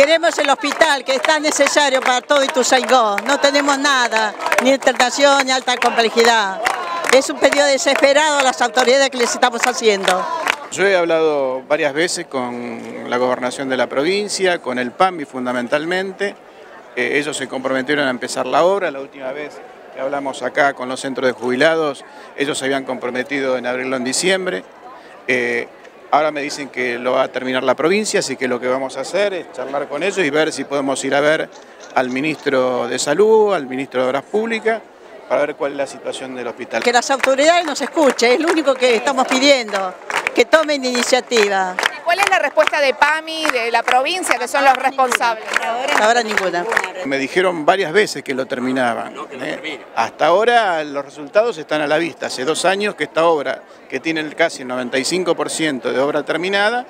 Queremos el hospital que es tan necesario para todo Ituzaingó. No tenemos nada, ni internación ni alta complejidad. Es un pedido desesperado a las autoridades que les estamos haciendo. Yo he hablado varias veces con la gobernación de la provincia, con el PAMI fundamentalmente. Eh, ellos se comprometieron a empezar la obra. La última vez que hablamos acá con los centros de jubilados, ellos se habían comprometido en abrirlo en diciembre. Eh, ahora me dicen que lo va a terminar la provincia, así que lo que vamos a hacer es charlar con ellos y ver si podemos ir a ver al ministro de Salud, al ministro de Obras Públicas, para ver cuál es la situación del hospital. Que las autoridades nos escuchen, es lo único que estamos pidiendo, que tomen iniciativa. ¿Cuál es la respuesta de PAMI, de la provincia, que son los responsables? Ahora ninguna. Me dijeron varias veces que lo terminaban. ¿eh? Hasta ahora los resultados están a la vista. Hace dos años que esta obra, que tiene casi el 95% de obra terminada,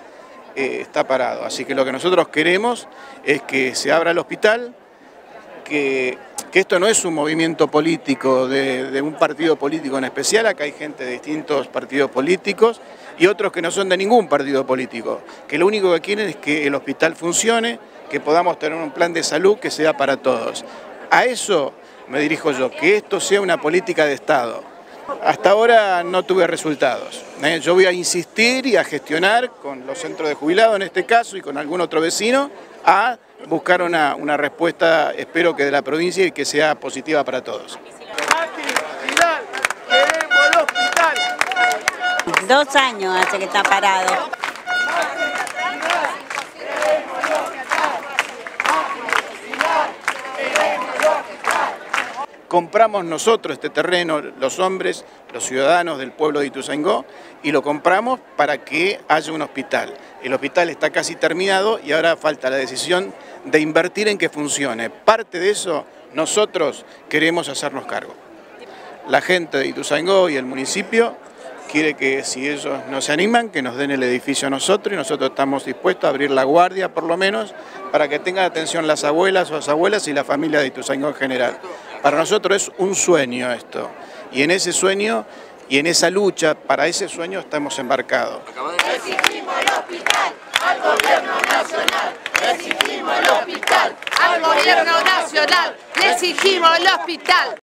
eh, está parado. Así que lo que nosotros queremos es que se abra el hospital, que, esto no es un movimiento político de un partido político en especial, acá hay gente de distintos partidos políticos y otros que no son de ningún partido político, que lo único que quieren es que el hospital funcione, que podamos tener un plan de salud que sea para todos. A eso me dirijo yo, que esto sea una política de Estado. Hasta ahora no tuve resultados. ¿eh? Yo voy a insistir y a gestionar con los centros de jubilados en este caso y con algún otro vecino a buscar una, una respuesta, espero que de la provincia y que sea positiva para todos. Dos años hace que está parado. Compramos nosotros este terreno, los hombres, los ciudadanos del pueblo de Ituzaingó, y lo compramos para que haya un hospital. El hospital está casi terminado y ahora falta la decisión de invertir en que funcione. Parte de eso nosotros queremos hacernos cargo. La gente de Ituzaingó y el municipio quiere que si ellos no se animan, que nos den el edificio a nosotros y nosotros estamos dispuestos a abrir la guardia por lo menos para que tengan atención las abuelas o las abuelas y la familia de Ituzaingó en general. Para nosotros es un sueño esto y en ese sueño y en esa lucha, para ese sueño estamos embarcados. Exigimos el hospital al gobierno nacional. Exigimos el hospital al gobierno nacional. exigimos el hospital